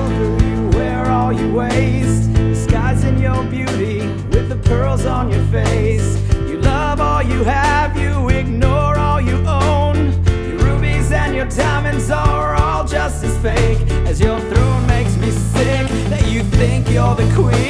silver you wear all your waste Disguising your beauty with the pearls on your face. You love all you have, you ignore all you own. Your rubies and your diamonds are all just as fake As your throne makes me sick. That you think you're the queen.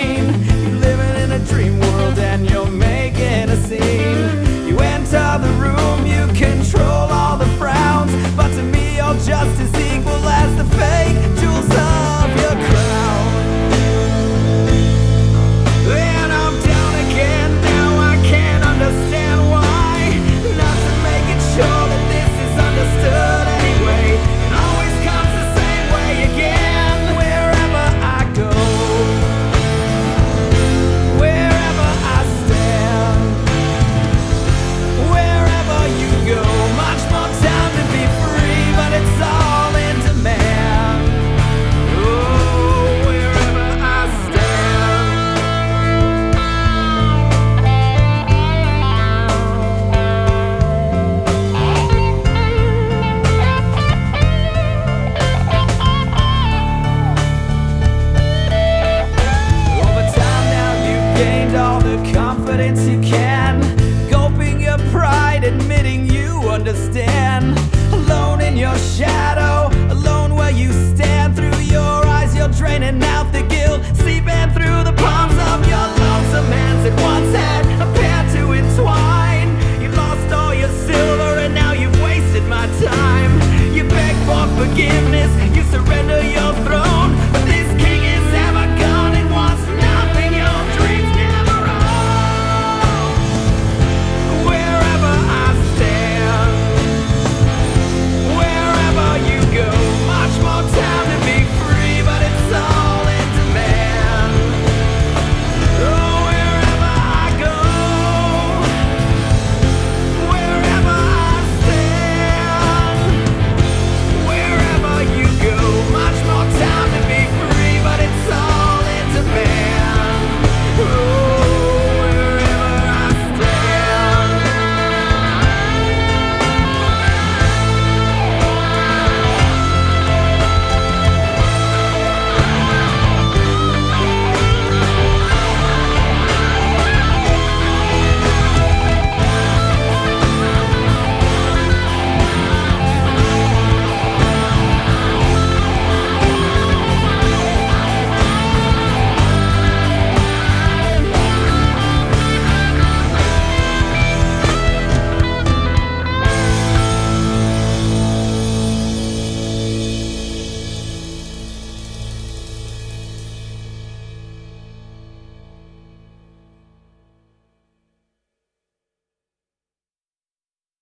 gained all the confidence you can. Gulping your pride, admitting you understand. Alone in your shadow, alone where you stand. Through your eyes, you're draining out.